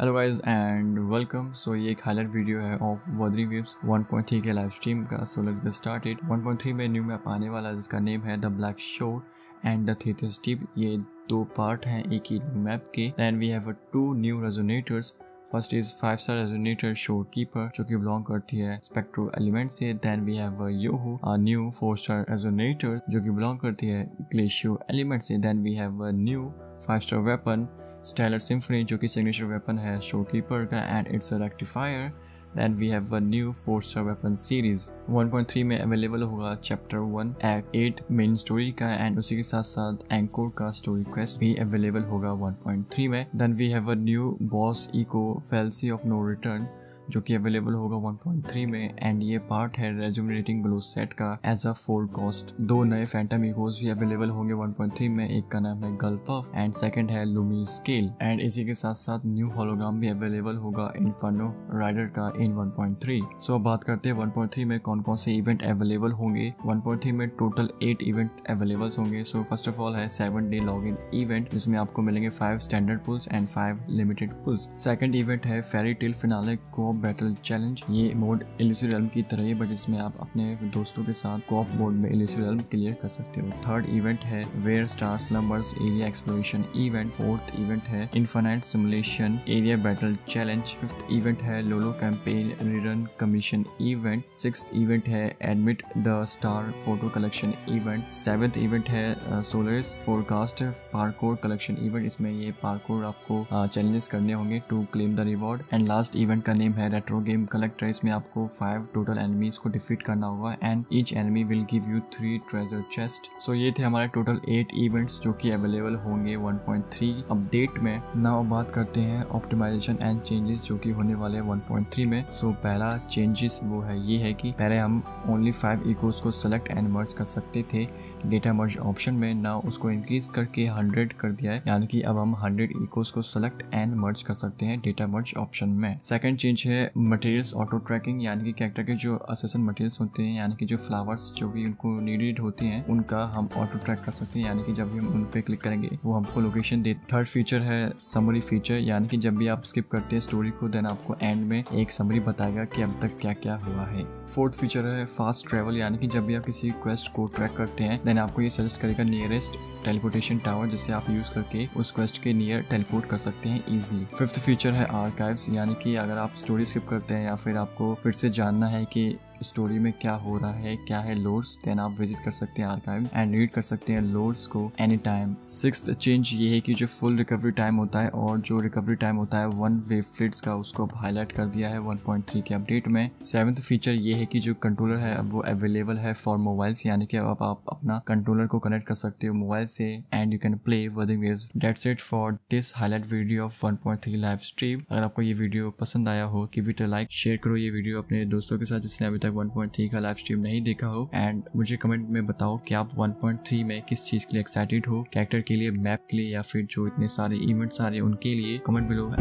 Hello guys and welcome so ये एक highlight video है ऑफ़ वदरी वेव्स 1.3 के लाइव स्ट्रीम का। सो लेट्स गेट स्टार्टेड 1.3 में न्यू मैप आने वाला है, जिसका नेम है the Black Shore and the Tethys Deep ये दो पार्ट हैं, एक ही न्यू मैप के। Then we have two new resonators first is five star resonator Shorekeeper जो कि बिलोंग करती है स्पेक्ट्रो एलिमेंट से। Then we have Youhu a new four star resonator जो कि बिलोंग करती है ग्लेशियो एलिमेंट से। Then we have a new five star weapon Stellar Symphony, जो कि सिग्नेचर वेपन है शोकीपर का and it's a rectifier then we have a new four star weapon series 1.3 में अवेलेबल होगा चैप्टर 1 एक्ट 8 मेन स्टोरी का end उसी के साथ साथ एंकोर का स्टोरी क्वेस्ट भी अवेलेबल होगा 1.3 में. Then we have a new boss echo Fallacy of no return जो कि अवेलेबल होगा 1.3 में एंड ये पार्ट है रेजुमिनेटिंग ग्लो सेट का एज अ फोर कॉस्ट दो नए फैंटम इकोस भी अवेलेबल होंगे 1.3 में, एक का नाम है गल्फ ऑफ़ एंड सेकंड है लूमी स्केल एंड इसी के साथ साथ न्यू होलोग्राम भी अवेलेबल होगा इनफर्नो राइडर का इन 1.3 सो अब बात करते हैं 1.3 में कौन कौन से इवेंट अवेलेबल होंगे। 1.3 में टोटल एट इवेंट अवेलेबल होंगे। सो फ़र्स्ट ऑफ़ ऑल है seven day log in event जिसमें आपको मिलेंगे five standard pulls and five limited pulls second event है फेरी टिल फिनाले को बैटल चैलेंज ये मोड इलिसी रेलम की तरह ही बट इसमें आप अपने दोस्तों के साथ कॉप मोड में इलिसी रेलम क्लियर कर सकते हो। थर्ड इवेंट है where star slumbers area exploration event fourth event है infinite simulation area battle challenge fifth event है Lollo campaign return commission event six event है amidst the star photo collection event seventh event है Solaris forecast parkour collection event इसमें ये parkour आपको challenges करने होंगे to claim the reward and last event का name है रेट्रो गेम कलेक्टर इसमें आपको फाइव टोटल एनिमीज को डिफीट करना होगा and each enemy will give you three treasure chest so ये थे हमारे टोटल एट इवेंट्स जो कि अवेलेबल होंगे 1.3 अपडेट में. नाउ बात करते हैं ऑप्टिमाइजेशन एंड चेंजेस जो कि होने वाले हैं 1.3 में. सो so, पहला चेंजेस वो है ये है कि पहले हम ओनली फाइव इकोस को सेलेक्ट एंड मर्ज कर सकते थे डेटा मर्ज ऑप्शन में. ना उसको इंक्रीज करके 100 कर दिया है यानी कि अब हम 100 इकोस को सेलेक्ट एंड मर्ज कर सकते हैं डेटा मर्ज ऑप्शन में. सेकंड चेंज है मटेरियल्स ऑटो ट्रैकिंग यानी कि कैरेक्टर के जो असेसन मटेरियल्स होते हैं, यानी कि जो फ्लावर्स जो भी उनको नीडेड होते हैं, उनका हम ऑटो ट्रैक कर सकते हैं। यानी कि जब भी हम उन पर क्लिक करेंगे, वो हमको लोकेशन दे थर्ड फीचर है समरी फीचर यानी कि जब भी आप स्किप करते हैं स्टोरी को देन आपको एंड में एक समरी बताएगा कि अब तक क्या क्या हुआ है। फोर्थ फीचर है फास्ट ट्रेवल यानी कि जब भी आप किसी क्वेस्ट को ट्रैक करते हैं देन आपको ये सजेस्ट करेगा नियरेस्ट टेलीपोर्टेशन टावर जिसे आप यूज़ करके उस क्वेस्ट के नियर टेलीपोर्ट कर सकते हैं इजीली फिफ्थ फीचर है आर्काइव्स यानी कि अगर आप स्टोरी स्किप करते हैं या फिर आपको फिर से जानना है कि स्टोरी में क्या हो रहा है, क्या है लोड्स देन आप विज़िट कर सकते हैं आर्काइव एंड रीड कर सकते हैं लोड्स को एनी टाइम सिक्स चेंज ये है कि जो फुल रिकवरी टाइम होता है और जो रिकवरी टाइम होता है वन वे फ्लिट्स का उसको हाईलाइट कर दिया है 1.3 के अपडेट में. सेवंथ फीचर ये है कि जो कंट्रोलर है, अब वो अवेलेबल है फॉर मोबाइल्स यानी कि अब आप अपना कंट्रोलर को कनेक्ट कर सकते हो मोबाइल से and you can play Wuthering Waves that's it for this highlight video of 1.3 live stream अगर आपको ये वीडियो पसंद आया हो कि वीडियो लाइक शेयर करो ये वीडियो अपने दोस्तों के साथ जिसने अभी तक 1.3 का लाइव स्ट्रीम नहीं देखा हो। एंड मुझे कमेंट में बताओ कि आप 1.3 में किस चीज़ के लिए एक्साइटेड हो? कैरेक्टर के लिए मैप के लिए, या फिर जो इतने सारे इवेंट्स आ रहे हैं, उनके लिए कमेंट बिलो